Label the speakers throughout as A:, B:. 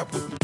A: Apple.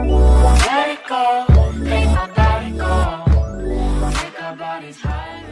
A: Let it go, make my body go. Make our bodies high.